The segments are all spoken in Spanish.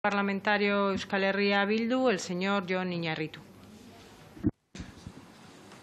Parlamentario Euskal Bildu, el señor John Iñarritu.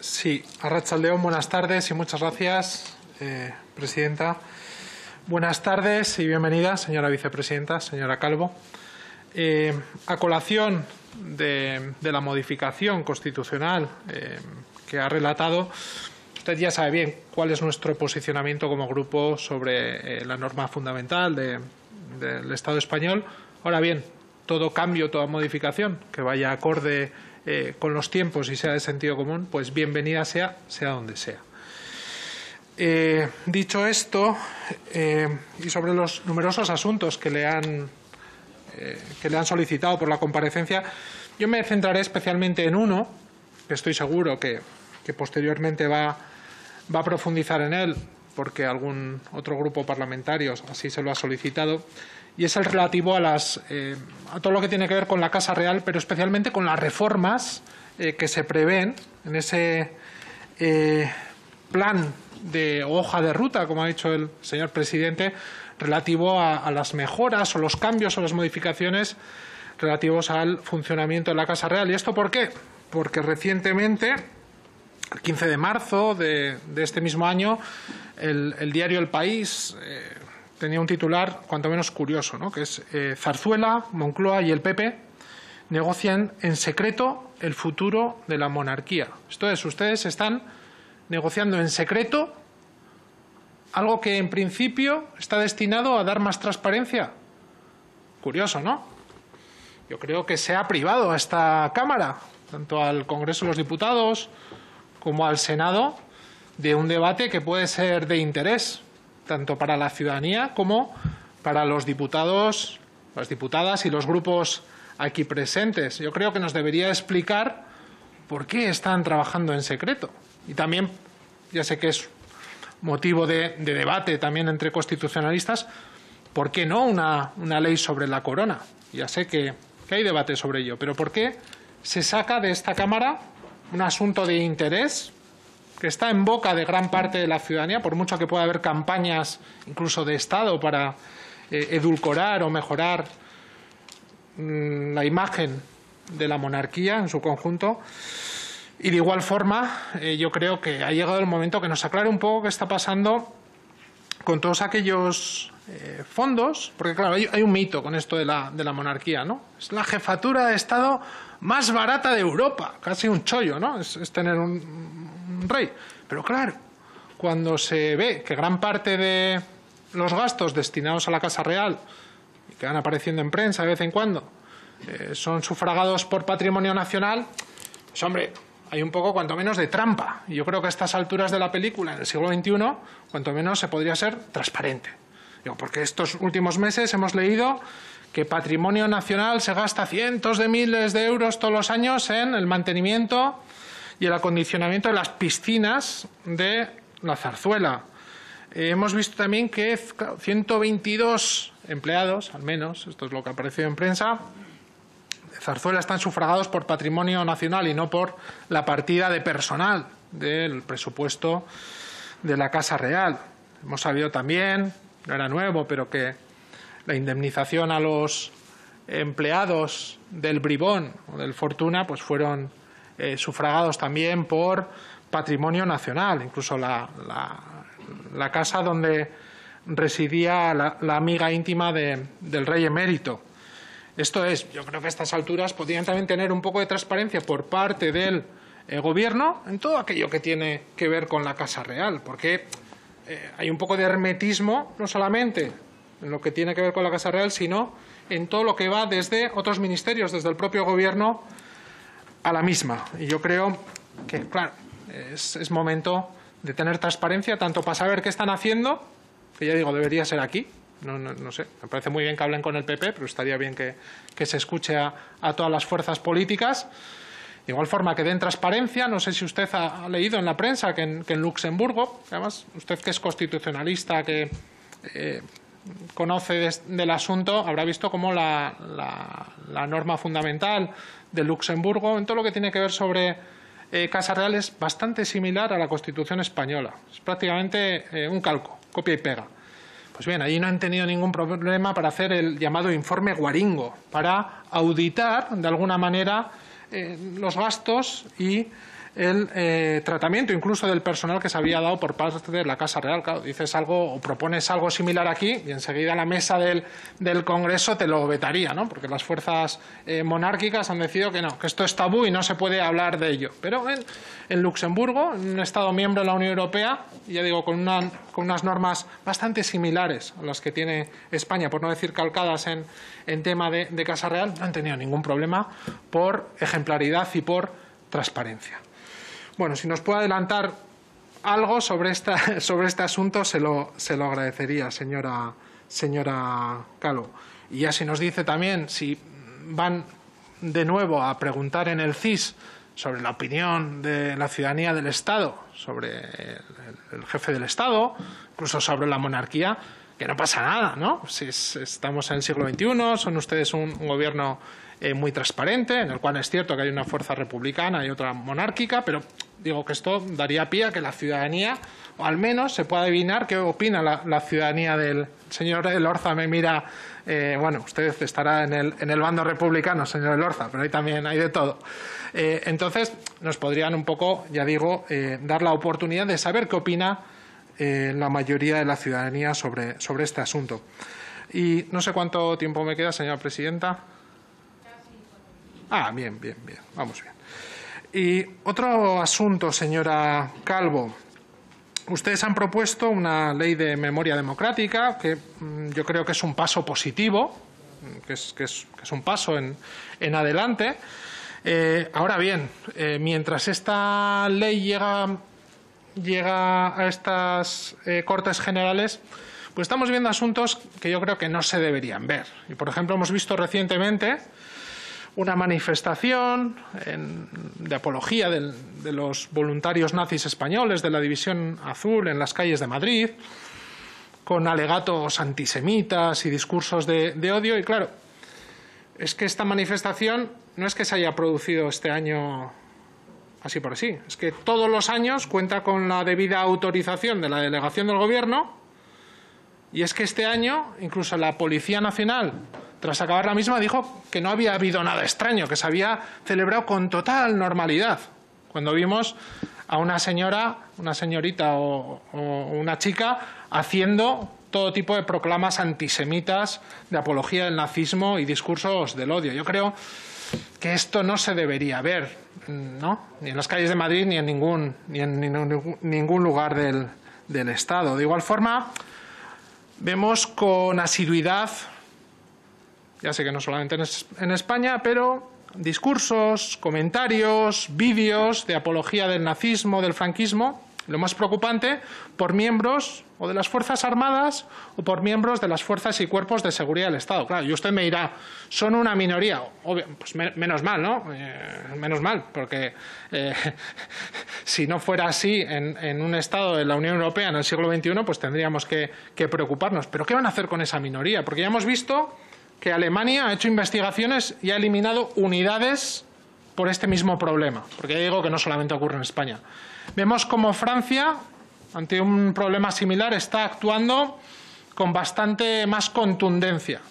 Sí, Arrachaldeón, buenas tardes y muchas gracias, eh, Presidenta. Buenas tardes y bienvenida, señora Vicepresidenta, señora Calvo. Eh, a colación de, la modificación constitucional eh, que ha relatado, usted ya sabe bien cuál es nuestro posicionamiento como grupo sobre la norma fundamental del Estado español. Ahora bien, todo cambio, toda modificación que vaya acorde eh, con los tiempos y sea de sentido común, pues bienvenida sea, sea donde sea. Eh, dicho esto, eh, y sobre los numerosos asuntos que le han que le han solicitado por la comparecencia, yo me centraré especialmente en uno, que estoy seguro que, que posteriormente va, va a profundizar en él, porque algún otro grupo parlamentario así se lo ha solicitado, y es el relativo a, las, eh, a todo lo que tiene que ver con la Casa Real, pero especialmente con las reformas eh, que se prevén en ese eh, plan de hoja de ruta, como ha dicho el señor presidente, relativo a, las mejoras o los cambios o las modificaciones relativos al funcionamiento de la Casa Real. ¿Y esto por qué? Porque recientemente, el 15 de marzo de, este mismo año, el, diario El País tenía un titular cuanto menos curioso, ¿no? que es eh, Zarzuela, Moncloa y el PP negocian en secreto el futuro de la monarquía. Esto es, ustedes están negociando en secreto algo que en principio está destinado a dar más transparencia. Curioso, ¿no? Yo creo que se ha privado a esta Cámara, tanto al Congreso de los Diputados como al Senado, de un debate que puede ser de interés tanto para la ciudadanía como para los diputados, las diputadas y los grupos aquí presentes. Yo creo que nos debería explicar por qué están trabajando en secreto. Y también, ya sé que es motivo de, debate también entre constitucionalistas, ¿por qué no una, ley sobre la corona? Ya sé que, hay debate sobre ello, pero ¿por qué se saca de esta Cámara un asunto de interés que está en boca de gran parte de la ciudadanía, por mucho que pueda haber campañas incluso de Estado para eh, edulcorar o mejorar mm, la imagen de la monarquía en su conjunto. Y de igual forma, eh, yo creo que ha llegado el momento que nos aclare un poco qué está pasando con todos aquellos eh, fondos, porque claro, hay, un mito con esto de la, de la monarquía, ¿no? Es la jefatura de Estado más barata de Europa, casi un chollo, ¿no? es tener un, rey. Pero claro, cuando se ve que gran parte de los gastos destinados a la Casa Real, que van apareciendo en prensa de vez en cuando, eh, son sufragados por patrimonio nacional, pues hombre, hay un poco cuanto menos de trampa. Yo creo que a estas alturas de la película, en el siglo XXI, cuanto menos se podría ser transparente. Porque estos últimos meses hemos leído que Patrimonio Nacional se gasta cientos de miles de euros todos los años en el mantenimiento y el acondicionamiento de las piscinas de la zarzuela. Eh, hemos visto también que 122 empleados, al menos, esto es lo que ha aparecido en prensa, de zarzuela están sufragados por patrimonio nacional y no por la partida de personal del presupuesto de la Casa Real. Hemos sabido también, no era nuevo, pero que la indemnización a los empleados del Bribón o del Fortuna pues fueron eh, sufragados también por patrimonio nacional, incluso la, casa donde residía la, amiga íntima del rey emérito. Esto es, yo creo que a estas alturas podrían también tener un poco de transparencia por parte del eh, gobierno en todo aquello que tiene que ver con la Casa Real, porque eh, hay un poco de hermetismo, no solamente en lo que tiene que ver con la Casa Real, sino en todo lo que va desde otros ministerios, desde el propio gobierno a la misma. Y yo creo que, claro, es, momento de tener transparencia, tanto para saber qué están haciendo, que ya digo, debería ser aquí, no, no, sé, me parece muy bien que hablen con el PP, pero estaría bien que, se escuche a, todas las fuerzas políticas. De igual forma que den transparencia, no sé si usted ha, leído en la prensa que en, Luxemburgo, además usted que es constitucionalista, que eh, conoce del asunto, habrá visto cómo la, la norma fundamental de Luxemburgo en todo lo que tiene que ver sobre eh, Casa Real es bastante similar a la Constitución española. Es prácticamente eh, un calco, copia y pega. Pues bien, allí no han tenido ningún problema para hacer el llamado informe Guaringo, para auditar de alguna manera eh, los gastos y el eh, tratamiento incluso del personal que se había dado por parte de la Casa Real. Claro, dices algo o propones algo similar aquí y enseguida la mesa del, Congreso te lo vetaría, ¿no? porque las fuerzas eh, monárquicas han decidido que no, que esto es tabú y no se puede hablar de ello. Pero en, Luxemburgo, en un Estado miembro de la Unión Europea, ya digo, con, una, con, unas normas bastante similares a las que tiene España, por no decir calcadas en, en tema de Casa Real, no han tenido ningún problema por ejemplaridad y por transparencia. Bueno, si nos puede adelantar algo sobre, esta, sobre este asunto, se lo, se lo agradecería, señora, señora Calo. Y ya si nos dice también si van de nuevo a preguntar en el CIS sobre la opinión de la ciudadanía del Estado, sobre el, el jefe del Estado, incluso sobre la monarquía, que no pasa nada, ¿no? Si es, estamos en el siglo XXI, son ustedes un, gobierno eh, muy transparente, en el cual es cierto que hay una fuerza republicana y otra monárquica, pero digo que esto daría pie a que la ciudadanía, o al menos se pueda adivinar qué opina la, ciudadanía del señor Elorza. Me mira, eh, bueno, usted estará en el, en el bando republicano, señor Elorza, pero ahí también hay de todo. Eh, entonces, nos podrían un poco, ya digo, dar la oportunidad de saber qué opina eh, la mayoría de la ciudadanía sobre, sobre este asunto. Y no sé cuánto tiempo me queda, señora presidenta. Ah, bien, bien, bien. Vamos bien. Y otro asunto, señora Calvo. Ustedes han propuesto una ley de memoria democrática que mmm, yo creo que es un paso positivo, que es, que es, que es un paso en, en adelante. Eh, ahora bien, eh, mientras esta ley llega, llega a estas eh, Cortes Generales, pues estamos viendo asuntos que yo creo que no se deberían ver. Y, por ejemplo, hemos visto recientemente una manifestación en, de apología de los voluntarios nazis españoles de la División Azul en las calles de Madrid, con alegatos antisemitas y discursos de odio. Y claro, es que esta manifestación no es que se haya producido este año así por así, es que todos los años cuenta con la debida autorización de la delegación del Gobierno y es que este año incluso la Policía Nacional tras acabar la misma, dijo que no había habido nada extraño, que se había celebrado con total normalidad. Cuando vimos a una señora, una señorita o, o una chica haciendo todo tipo de proclamas antisemitas de apología del nazismo y discursos del odio. Yo creo que esto no se debería ver, ¿no? ni en las calles de Madrid ni en ningún, ni en lugar del, del Estado. De igual forma, vemos con asiduidad ya sé que no solamente en España, pero discursos, comentarios, vídeos de apología del nazismo, del franquismo, lo más preocupante, por miembros o de las Fuerzas Armadas o por miembros de las fuerzas y cuerpos de seguridad del Estado. Claro, y usted me dirá, son una minoría. Obvio, pues me, menos mal, ¿no? Eh, menos mal, porque eh, si no fuera así en, un Estado de la Unión Europea en el siglo XXI, pues tendríamos que preocuparnos. Pero ¿qué van a hacer con esa minoría? Porque ya hemos visto que Alemania ha hecho investigaciones y ha eliminado unidades por este mismo problema, porque ya digo que no solamente ocurre en España. Vemos como Francia, ante un problema similar, está actuando con bastante más contundencia.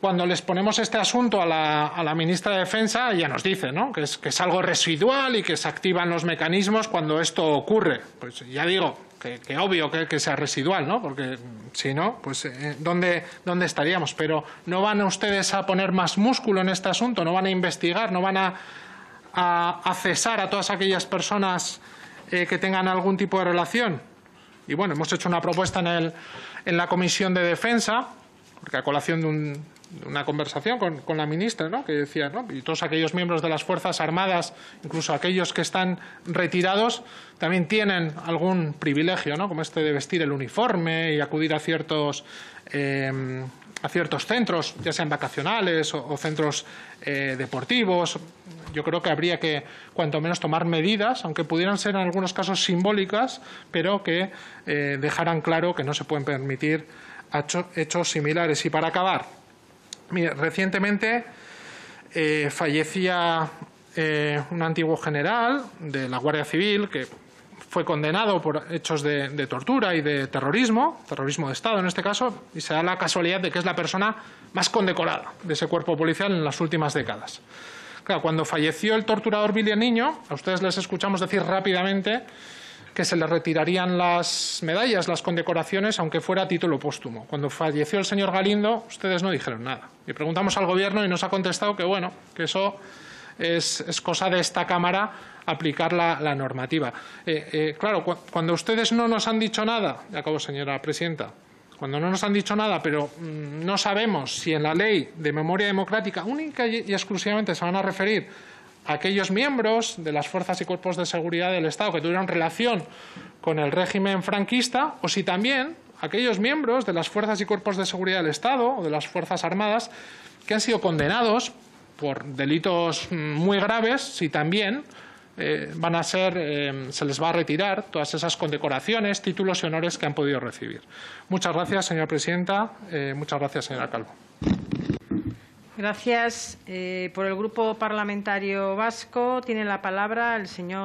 Cuando les ponemos este asunto a la, ministra de Defensa, ella nos dice ¿no? que es algo residual y que se activan los mecanismos cuando esto ocurre. Pues ya digo, que, obvio que, sea residual, ¿no? Porque si no, pues eh, ¿dónde, ¿dónde estaríamos? Pero no van ustedes a poner más músculo en este asunto, no van a investigar, no van a, a, a cesar a todas aquellas personas eh, que tengan algún tipo de relación. Y bueno, hemos hecho una propuesta en, el, en la Comisión de Defensa, porque a colación de un, una conversación con, con la ministra, ¿no? que decía, y todos aquellos miembros de las Fuerzas Armadas, incluso aquellos que están retirados, también tienen algún privilegio, ¿no? como este de vestir el uniforme y acudir a ciertos, eh, a ciertos centros, ya sean vacacionales o, o centros eh, deportivos. Yo creo que habría que, cuanto menos, tomar medidas, aunque pudieran ser en algunos casos simbólicas, pero que eh, dejaran claro que no se pueden permitir hechos similares. Y para acabar, Mire, recientemente eh, fallecía eh, un antiguo general de la Guardia Civil que fue condenado por hechos de, de, tortura y de terrorismo, terrorismo de Estado en este caso, y se da la casualidad de que es la persona más condecorada de ese cuerpo policial en las últimas décadas. Claro, cuando falleció el torturador Billy Niño, a ustedes les escuchamos decir rápidamente que se le retirarían las medallas, las condecoraciones, aunque fuera título póstumo. Cuando falleció el señor Galindo, ustedes no dijeron nada. Y preguntamos al Gobierno y nos ha contestado que, bueno, que eso es, cosa de esta Cámara aplicar la, normativa. Eh, eh, claro, cu cuando ustedes no nos han dicho nada, ya acabo, señora presidenta, cuando no nos han dicho nada, pero mmm, no sabemos si en la ley de memoria democrática única y exclusivamente se van a referir aquellos miembros de las fuerzas y cuerpos de seguridad del Estado que tuvieron relación con el régimen franquista o si también aquellos miembros de las fuerzas y cuerpos de seguridad del Estado o de las Fuerzas Armadas que han sido condenados por delitos muy graves, si también eh, van a ser, eh, se les va a retirar todas esas condecoraciones, títulos y honores que han podido recibir. Muchas gracias, señora presidenta. Eh, muchas gracias, señora Calvo. Gracias. Eh, por el Grupo Parlamentario Vasco tiene la palabra el señor